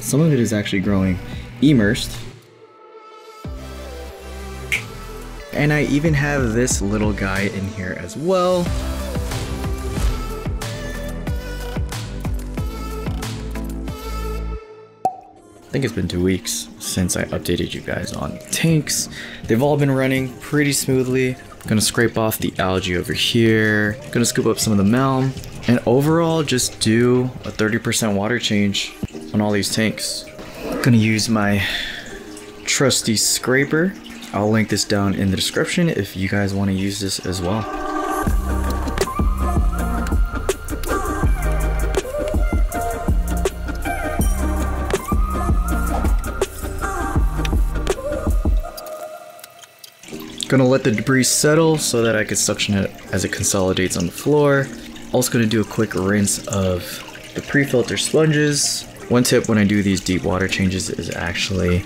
Some of it is actually growing immersed. And I even have this little guy in here as well. I think it's been two weeks since I updated you guys on tanks. They've all been running pretty smoothly. Gonna scrape off the algae over here. Gonna scoop up some of the mulm. And overall, just do a 30% water change on all these tanks. Gonna use my trusty scraper. I'll link this down in the description if you guys wanna use this as well. Gonna let the debris settle so that I can suction it as it consolidates on the floor. Also gonna do a quick rinse of the pre-filter sponges. One tip when I do these deep water changes is actually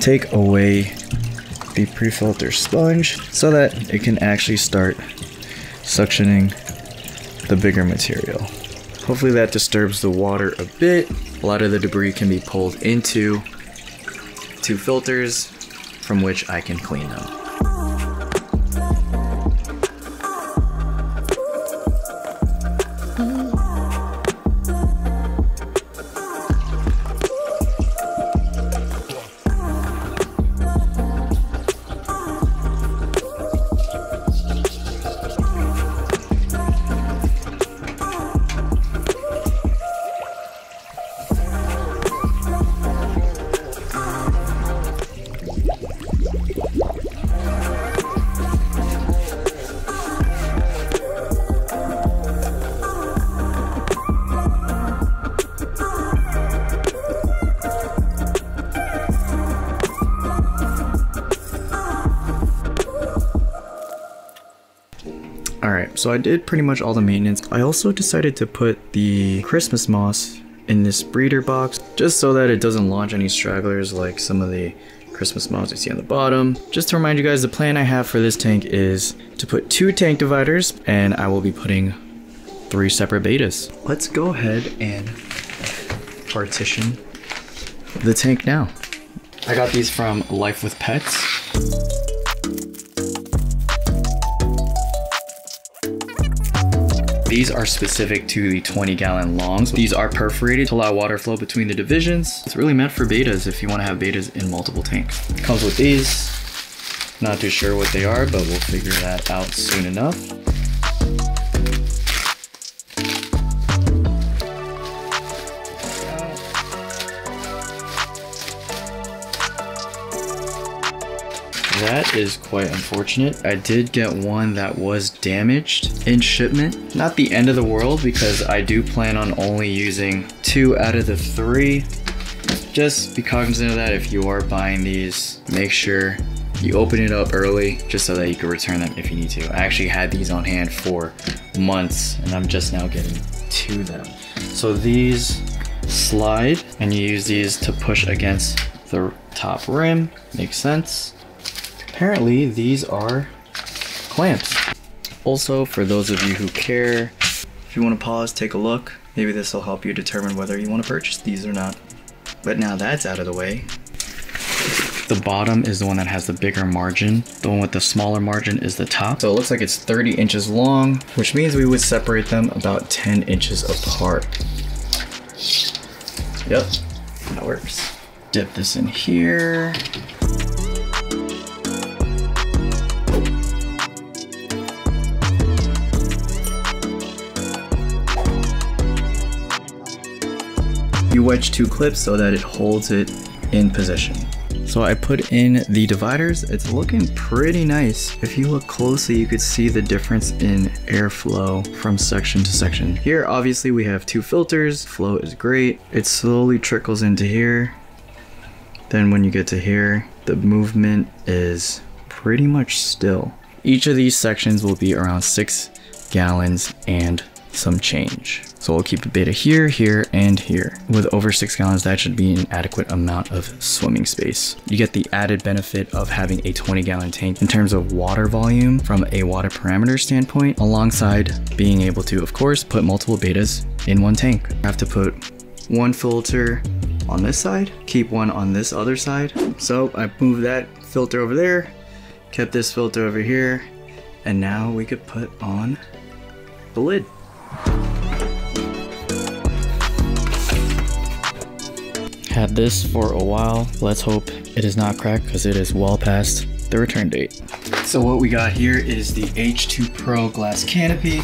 take away the pre-filter sponge so that it can actually start suctioning the bigger material. Hopefully that disturbs the water a bit. A lot of the debris can be pulled into two filters from which I can clean them. So I did pretty much all the maintenance. I also decided to put the Christmas moss in this breeder box just so that it doesn't launch any stragglers like some of the Christmas moss you see on the bottom. Just to remind you guys, the plan I have for this tank is to put two tank dividers and I will be putting three separate bettas. Let's go ahead and partition the tank now. I got these from Life with Pets. These are specific to the 20 gallon longs. These are perforated to allow water flow between the divisions. It's really meant for bettas if you want to have bettas in multiple tanks. Comes with these. Not too sure what they are, but we'll figure that out soon enough. That is quite unfortunate. I did get one that was damaged in shipment. Not the end of the world because I do plan on only using two out of the three. Just be cognizant of that if you are buying these. Make sure you open it up early just so that you can return them if you need to. I actually had these on hand for months and I'm just now getting to them. So these slide and you use these to push against the top rim. Makes sense apparently these are clamps. Also, for those of you who care, if you want to pause, take a look, maybe this will help you determine whether you want to purchase these or not. But now that's out of the way. The bottom is the one that has the bigger margin. The one with the smaller margin is the top. So it looks like it's 30 inches long, which means we would separate them about 10 inches apart. Yep, that works. Dip this in here. You wedge two clips so that it holds it in position. So I put in the dividers. It's looking pretty nice. If you look closely, you could see the difference in airflow from section to section. Here, obviously we have two filters. Flow is great. It slowly trickles into here. Then when you get to here, the movement is pretty much still. Each of these sections will be around six gallons and some change. So we'll keep the betta here, here, and here. With over six gallons, that should be an adequate amount of swimming space. You get the added benefit of having a 20 gallon tank in terms of water volume from a water parameter standpoint, alongside being able to, of course, put multiple bettas in one tank. I have to put one filter on this side, keep one on this other side. So I moved that filter over there, kept this filter over here, and now we could put on the lid. Had this for a while. Let's hope it is not cracked because it is well past the return date. So what we got here is the H2 Pro glass canopy.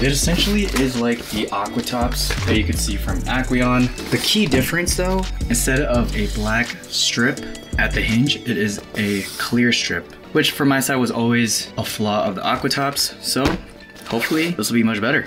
It essentially is like the Aquatops that you could see from Aqueon. The key difference though, instead of a black strip at the hinge, it is a clear strip, which for my side was always a flaw of the Aquatops. So hopefully this will be much better.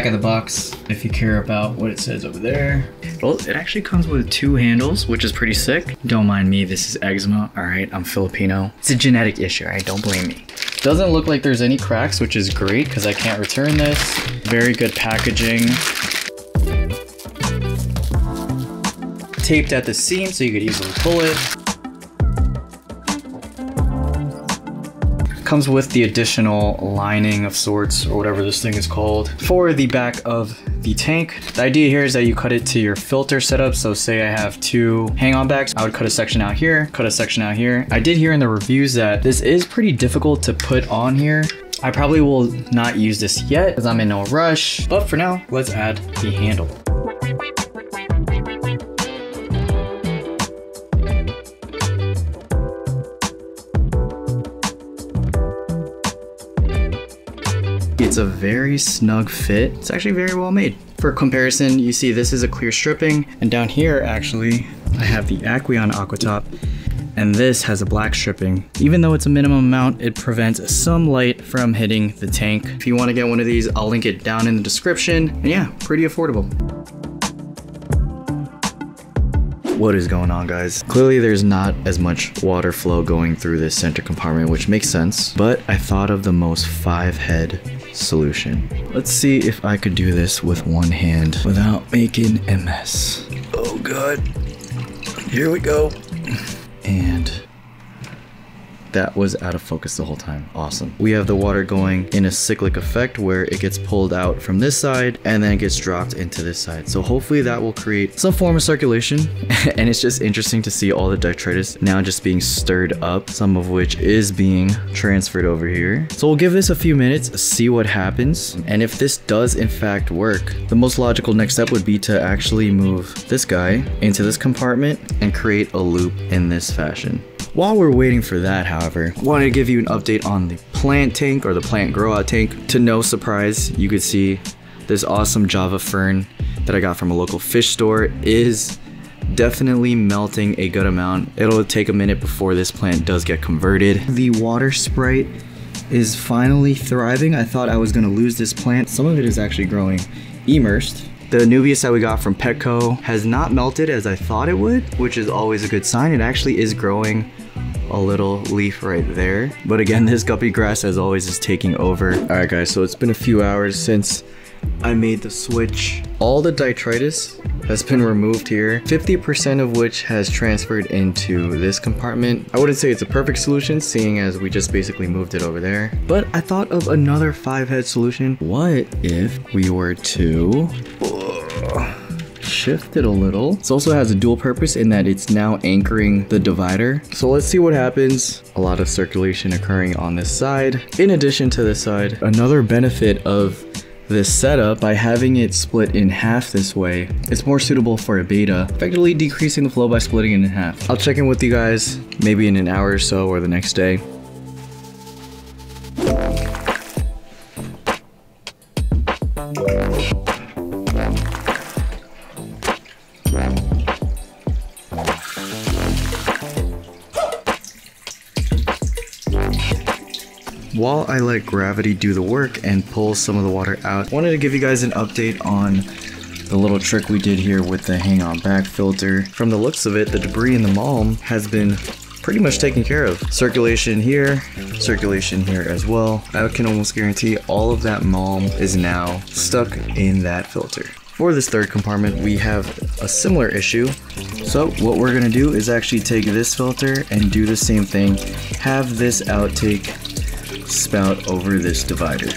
Back of the box, if you care about what it says over there. Well, it actually comes with two handles, which is pretty sick. Don't mind me, this is eczema, all right? I'm Filipino. It's a genetic issue, all right? Don't blame me. Doesn't look like there's any cracks, which is great because I can't return this. Very good packaging. Taped at the seam so you could easily pull it. Comes with the additional lining of sorts or whatever this thing is called for the back of the tank. The idea here is that you cut it to your filter setup. So say I have two hang on backs, I would cut a section out here, cut a section out here. I did hear in the reviews that this is pretty difficult to put on here. I probably will not use this yet because I'm in no rush, but for now, let's add the handle. It's a very snug fit. It's actually very well made. For comparison, you see this is a clear stripping, and down here, actually, I have the Aqueon Aquatop, and this has a black stripping. Even though it's a minimum amount, it prevents some light from hitting the tank. If you wanna get one of these, I'll link it down in the description. And yeah, pretty affordable. What is going on guys? Clearly there's not as much water flow going through this center compartment, which makes sense, but I thought of the most five head solution. Let's see if I could do this with one hand without making a mess. Oh god. Here we go. And that was out of focus the whole time. Awesome. We have the water going in a cyclic effect where it gets pulled out from this side and then gets dropped into this side. So hopefully that will create some form of circulation. and it's just interesting to see all the detritus now just being stirred up, some of which is being transferred over here. So we'll give this a few minutes, see what happens. And if this does in fact work, the most logical next step would be to actually move this guy into this compartment and create a loop in this fashion. While we're waiting for that, however, wanted to give you an update on the plant tank or the plant grow out tank. To no surprise, you could see this awesome Java fern that I got from a local fish store is definitely melting a good amount. It'll take a minute before this plant does get converted. The water sprite is finally thriving. I thought I was gonna lose this plant. Some of it is actually growing immersed. The Anubias that we got from Petco has not melted as I thought it would, which is always a good sign. It actually is growing a little leaf right there. But again, this guppy grass as always is taking over. All right guys, so it's been a few hours since I made the switch. All the detritus has been removed here, 50% of which has transferred into this compartment. I wouldn't say it's a perfect solution, seeing as we just basically moved it over there. But I thought of another five head solution. What if we were to shift it a little. This also has a dual purpose in that it's now anchoring the divider. So let's see what happens. A lot of circulation occurring on this side. In addition to this side, another benefit of this setup by having it split in half this way. It's more suitable for a betta, effectively decreasing the flow by splitting it in half. I'll check in with you guys maybe in an hour or so or the next day. While I let gravity do the work and pull some of the water out, I wanted to give you guys an update on the little trick we did here with the hang on back filter. From the looks of it, the debris in the mulm has been pretty much taken care of. Circulation here, circulation here as well. I can almost guarantee all of that mulm is now stuck in that filter. For this third compartment, we have a similar issue. So what we're gonna do is actually take this filter and do the same thing. Have this outtake spout over this divider.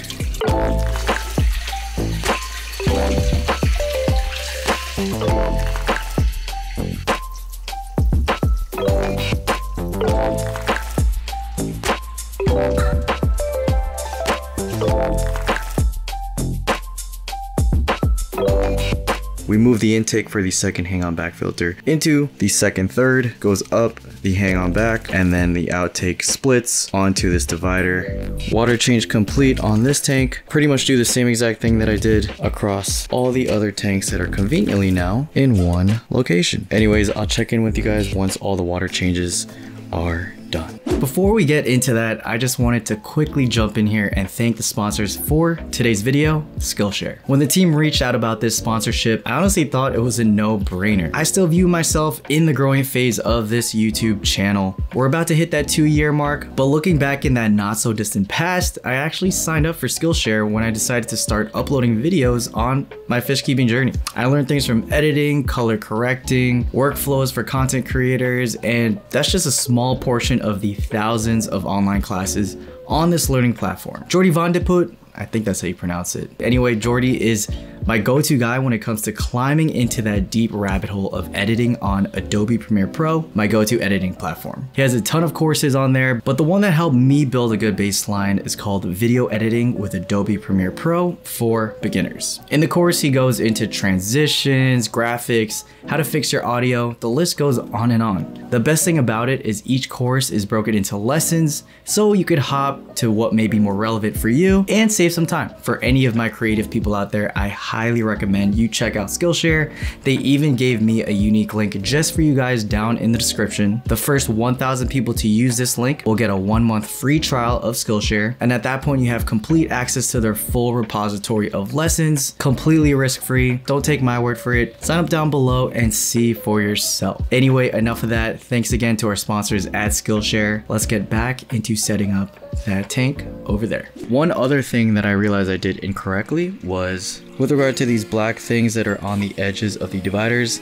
We move the intake for the second hang on back filter into the second third, goes up the hang on back, and then the outtake splits onto this divider. Water change complete on this tank. Pretty much do the same exact thing that I did across all the other tanks that are conveniently now in one location. Anyways, I'll check in with you guys once all the water changes are done. Before we get into that, I just wanted to quickly jump in here and thank the sponsors for today's video, Skillshare. When the team reached out about this sponsorship, I honestly thought it was a no-brainer. I still view myself in the growing phase of this YouTube channel. We're about to hit that two year mark, but looking back in that not so distant past, I actually signed up for Skillshare when I decided to start uploading videos on my fish keeping journey. I learned things from editing, color correcting, workflows for content creators, and that's just a small portion of the thousands of online classes on this learning platform. Jordy Vandeput, I think that's how you pronounce it. Anyway, Jordy is my go-to guy when it comes to climbing into that deep rabbit hole of editing on Adobe Premiere Pro, my go-to editing platform. He has a ton of courses on there, but the one that helped me build a good baseline is called Video Editing with Adobe Premiere Pro for Beginners. In the course, he goes into transitions, graphics, how to fix your audio, the list goes on and on. The best thing about it is each course is broken into lessons, so you could hop to what may be more relevant for you and save some time. For any of my creative people out there, I highly recommend you check out Skillshare. They even gave me a unique link just for you guys down in the description. The first 1,000 people to use this link will get a one month free trial of Skillshare. And at that point, you have complete access to their full repository of lessons, completely risk free. Don't take my word for it. Sign up down below and see for yourself. Anyway, enough of that. Thanks again to our sponsors at Skillshare. Let's get back into setting up that tank over there. One other thing that I realized I did incorrectly was with regard to these black things that are on the edges of the dividers,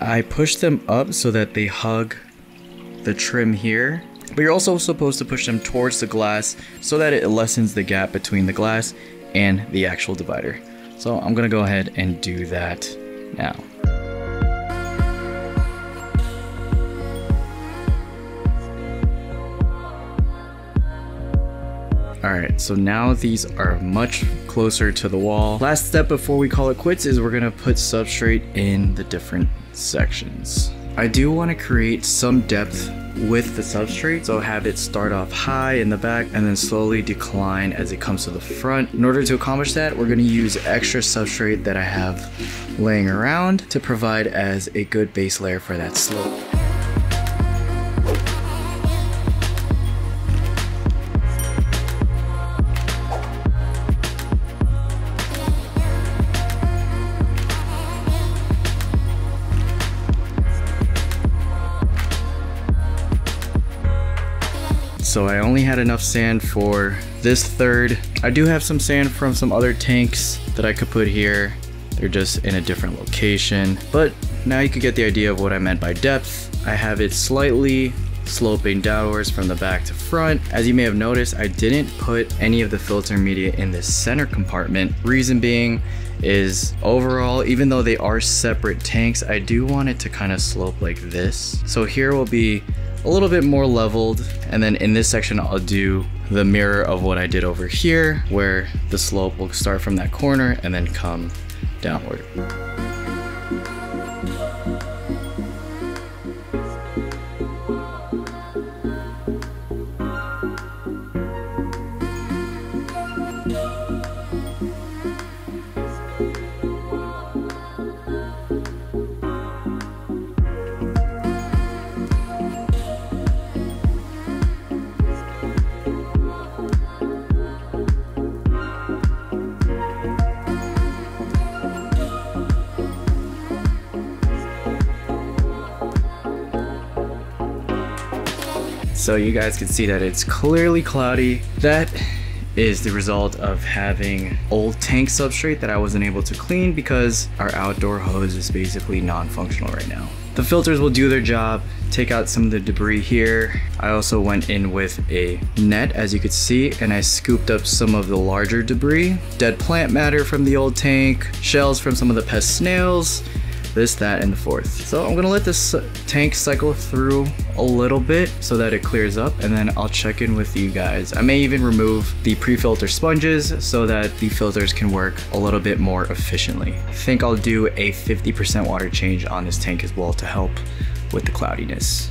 I pushed them up so that they hug the trim here. But you're also supposed to push them towards the glass so that it lessens the gap between the glass and the actual divider. So I'm gonna go ahead and do that now. Alright, so now these are much closer to the wall. Last step before we call it quits is we're gonna put substrate in the different sections. I do want to create some depth with the substrate, so have it start off high in the back and then slowly decline as it comes to the front. In order to accomplish that, we're going to use extra substrate that I have laying around to provide as a good base layer for that slope. So I only had enough sand for this third. I do have some sand from some other tanks that I could put here. They're just in a different location, but now you can get the idea of what I meant by depth. I have it slightly sloping downwards from the back to front. As you may have noticed, I didn't put any of the filter media in the center compartment. Reason being is overall, even though they are separate tanks, I do want it to kind of slope like this. So here will be a little bit more leveled. And then in this section, I'll do the mirror of what I did over here, where the slope will start from that corner and then come downward. So you guys can see that it's clearly cloudy. That is the result of having old tank substrate that I wasn't able to clean because our outdoor hose is basically non-functional right now. The filters will do their job, take out some of the debris here. I also went in with a net as you could see and I scooped up some of the larger debris, dead plant matter from the old tank, shells from some of the pest snails, this, that, and the fourth. So I'm gonna let this tank cycle through a little bit so that it clears up and then I'll check in with you guys. I may even remove the pre-filter sponges so that the filters can work a little bit more efficiently. I think I'll do a 50% water change on this tank as well to help with the cloudiness.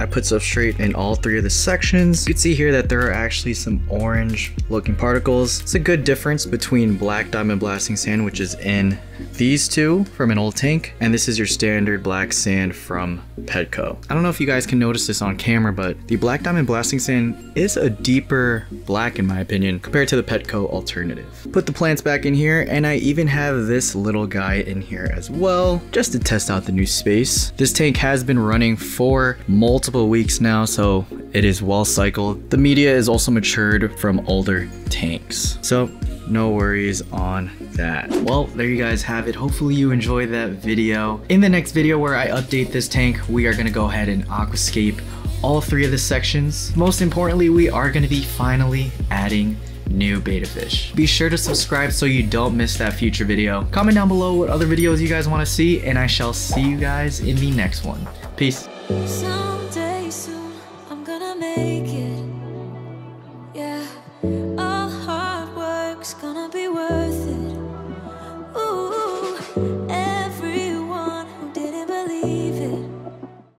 I put substrate in all three of the sections. You can see here that there are actually some orange looking particles. It's a good difference between black diamond blasting sand, which is in these two from an old tank, and this is your standard black sand from Petco. I don't know if you guys can notice this on camera, but the black diamond blasting sand is a deeper black in my opinion compared to the Petco alternative. Put the plants back in here, and I even have this little guy in here as well, just to test out the new space. This tank has been running for multiple multiple weeks now, so it is well cycled. The media is also matured from older tanks. So no worries on that. Well, there you guys have it. Hopefully you enjoyed that video. In the next video where I update this tank, we are gonna go ahead and aquascape all three of the sections. Most importantly, we are gonna be finally adding new betta fish. Be sure to subscribe so you don't miss that future video. Comment down below what other videos you guys want to see and I shall see you guys in the next one. Peace. Make.